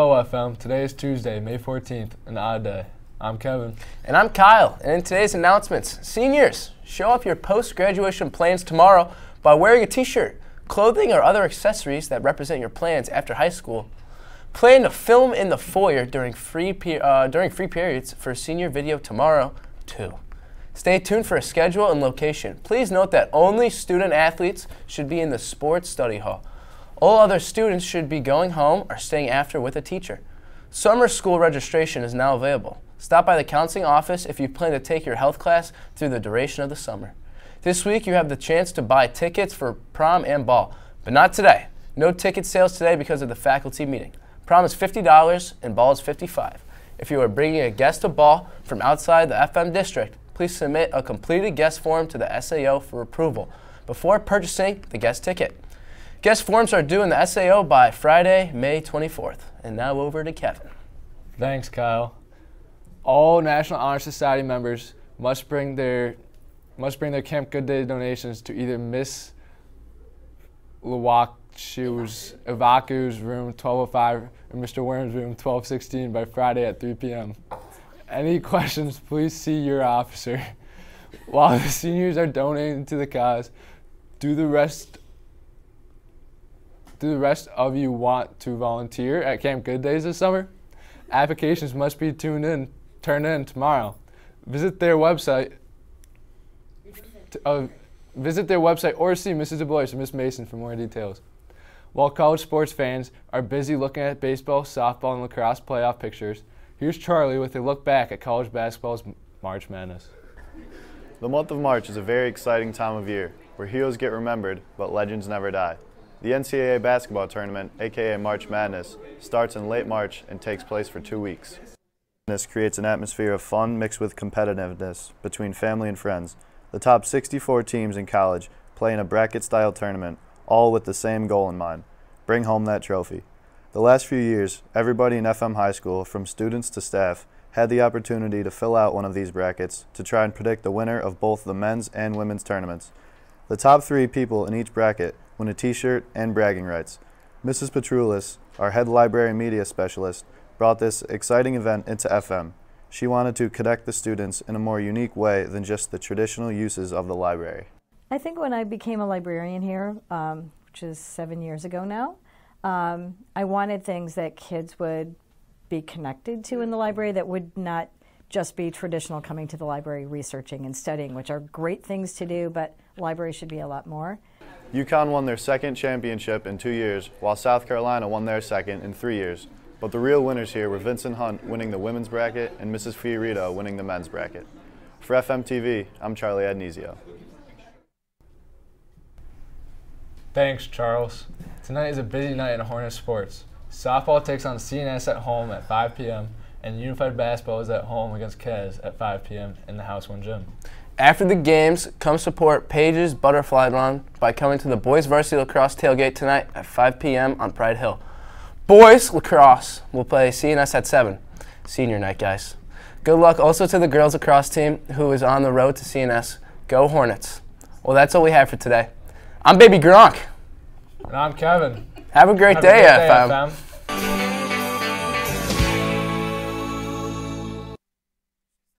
Hello, FM. Today is Tuesday, May 14th, an odd day. I'm Kevin. And I'm Kyle. And in today's announcements, seniors, show off your post graduation plans tomorrow by wearing a t shirt, clothing, or other accessories that represent your plans after high school. Plan to film in the foyer during free, uh, during free periods for senior video tomorrow, too. Stay tuned for a schedule and location. Please note that only student athletes should be in the sports study hall. All other students should be going home or staying after with a teacher. Summer school registration is now available. Stop by the counseling office if you plan to take your health class through the duration of the summer. This week you have the chance to buy tickets for prom and ball, but not today. No ticket sales today because of the faculty meeting. Prom is $50 and ball is 55. If you are bringing a guest to ball from outside the FM district, please submit a completed guest form to the SAO for approval before purchasing the guest ticket. Guest forms are due in the SAO by Friday, May 24th. And now over to Kevin. Thanks, Kyle. All National Honor Society members must bring their must bring their Camp Good Day donations to either Miss Lawachu's Ivaku's room 1205 or Mr. Worm's room 1216 by Friday at 3 p.m. Any questions, please see your officer. While the seniors are donating to the cause, do the rest do the rest of you want to volunteer at Camp Good Days this summer? Applications must be tuned in, turned in tomorrow. Visit their website. t- uh, visit their website or see Mrs. DeBlois or Miss Mason for more details. While college sports fans are busy looking at baseball, softball, and lacrosse playoff pictures, here's Charlie with a look back at college basketball's March Madness. The month of March is a very exciting time of year where heroes get remembered but legends never die. The NCAA basketball tournament, aka March Madness, starts in late March and takes place for two weeks. This creates an atmosphere of fun mixed with competitiveness between family and friends. The top 64 teams in college play in a bracket style tournament, all with the same goal in mind bring home that trophy. The last few years, everybody in FM high school, from students to staff, had the opportunity to fill out one of these brackets to try and predict the winner of both the men's and women's tournaments. The top three people in each bracket win a t shirt and bragging rights. Mrs. Petroulis, our head library media specialist, brought this exciting event into FM. She wanted to connect the students in a more unique way than just the traditional uses of the library. I think when I became a librarian here, um, which is seven years ago now, um, I wanted things that kids would be connected to in the library that would not just be traditional coming to the library, researching and studying, which are great things to do, but libraries should be a lot more. UConn won their second championship in two years, while South Carolina won their second in three years. But the real winners here were Vincent Hunt winning the women's bracket and Mrs. Fiorito winning the men's bracket. For FMTV, I'm Charlie Adnesio. Thanks, Charles. Tonight is a busy night in Hornet Sports. Softball takes on CNS at home at 5 p.m., and Unified Basketball is at home against Kez at 5 p.m. in the House One Gym. After the games, come support Paige's Butterfly Run by coming to the Boys Varsity Lacrosse Tailgate tonight at 5 p.m. on Pride Hill. Boys Lacrosse will play CNS at 7. Senior night, guys. Good luck also to the girls lacrosse team who is on the road to CNS. Go Hornets. Well, that's all we have for today. I'm Baby Gronk. And I'm Kevin. Have a great Have day, day, FM. FM.